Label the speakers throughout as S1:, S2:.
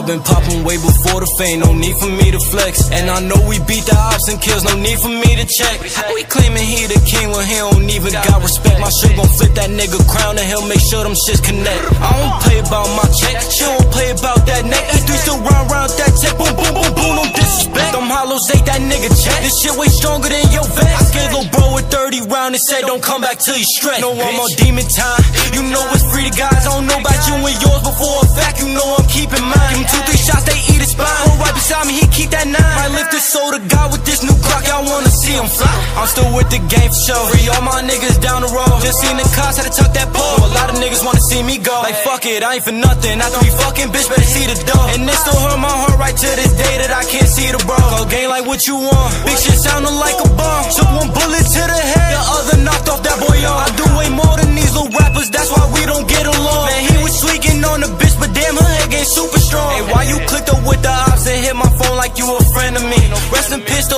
S1: I've been popping way before the fame, no need for me to flex. And I know we beat the ops and kills, no need for me to check. How we claiming he the king when he don't even got respect? My shit gon' flip that nigga crown and he'll make sure them shits connect. I don't play about my check, she don't play about that neck. E3 still round round that tech, Them ate that nigga check. This shit way stronger than your vest. I gave little bro a 30 round and said don't come back till you stretch. No I'm on demon time. You know it's free to guys. I don't know about you and yours before a fact. You know I'm keeping mine. Give two, three shots, with the game for sure. Free all my niggas down the road. Just seen the cops, had to tuck that pole. A lot of niggas wanna see me go. Like fuck it, I ain't for nothing. After we fucking bitch, better see the door. And it still hurt my heart right to this day that I can't see the bro. Go game like what you want. Big shit sounding like a bomb. Took one bullet to the head, the other knocked off that boy on. I do way more than these little rappers, that's why we don't get along. Man, he was tweaking on the bitch, but damn, her head game super strong. Hey, why you clicked up with the ops and hit my phone like you a friend of me? Rest in peace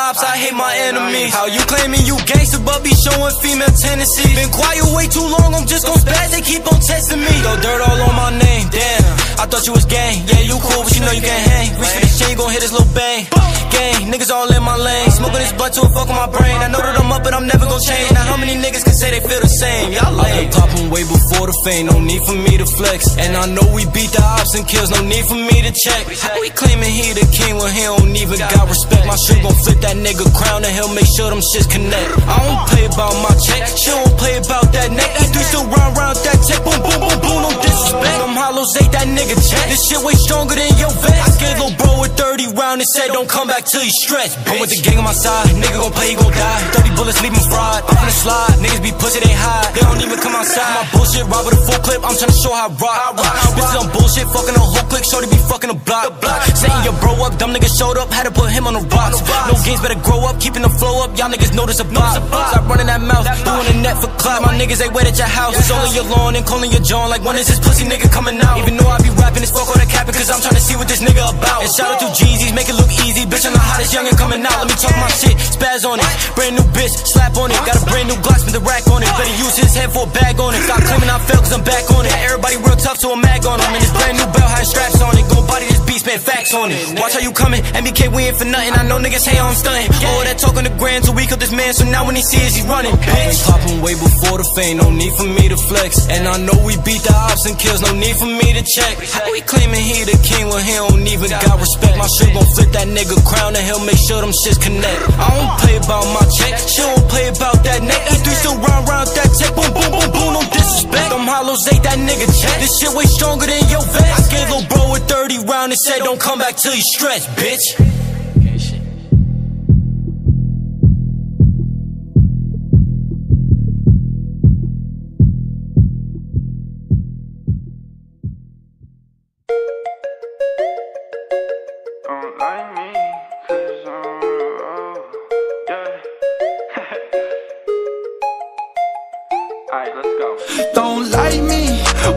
S1: ops, I hate my enemies. How you claiming you gangster, but be showing female tendencies? Been quiet way too long, I'm just gon' spaz, they keep on testing me. Throw dirt all on my name, damn. I thought you was gang, yeah, you cool, but you know you can't hang. Reach for the chain, gon' hit this little bang. Gang, niggas all in my lane, smoking this butt to a fuck on my brain. I know that I'm up, but I'm never gon' change. Now, how many niggas can say they feel the same? Y'all lame. I've been popping way before the fame, no need for me to flex. And I know we beat the ops and kills, no need for me to check. How we claiming he the king when he don't even got respect? My shit gon' that nigga crown and he'll make sure them shits connect. I don't play about my check, she don't play about that neck. E3 still round round that tech, boom boom boom boom, no disrespect. Them hollows ate that nigga check. This shit way stronger than your vest. I gave little bro 30 round and said don't come back till you stretch. I'm with the gang on my side, nigga gon' play, he gon' die. 30 bullets leave him fried. I'm finna slide, niggas be pussy, they hide. They don't even come outside. My bullshit, rob with a full clip, I'm tryna show how I rock. Uh, bitches on bullshit, fucking a whole clique, shorty be fucking a block. block. Saying your bro up, dumb niggas showed up, had to put him on the rocks. No games, better grow up, keeping the flow up. Y'all niggas know this a bop. Stop running that mouth, doing the net for clout. My niggas, they wait at your house. It's only your lawn and calling your John. Like when is this pussy nigga coming out? Even though I be rapping, it's fuck all the capping, cause I'm tryna see what this nigga about. And shout out to Jeezy's, make it look easy. Bitch, I'm the hottest youngin' coming out. Let me talk my shit, spaz on it. Brand new bitch, slap on it. Got a brand new Glock, spin the rack on it. Better use his head for a bag on it. Stop claiming I fell, cause I'm back on it. Everybody real tough, so I'm mag on him. And this brand new belt, high straps on it. Gon' body this beast, spit facts on it. Watch how you coming, MBK, we ain't for nothing. I know niggas hate I'm stunting. All that talk on the grand, so we killed this man, so now when he sees, he running. Bitch. Popping way before the fame, no need for me to flex. And I know we beat the ops and kills, no need for me to check. How we claiming he the king when he don't even got respect? My shit gon' flip that nigga crown and he'll make sure them shits connect. I don't play about my check, she don't play about that neck. E3 still round round that tech, boom boom boom boom, no disrespect. Them hollows ate that nigga check. This shit way stronger than your vest. I gave little bro a 30 round and said don't come back till you stretch, bitch.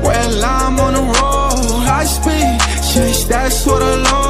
S2: Well I'm on the road, high speed, chase that's what I love.